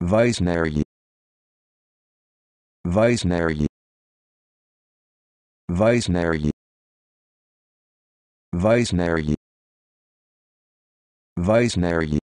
Weisnerje. Weisnerje. Weisnerje. Weisnerje. Weisnerje.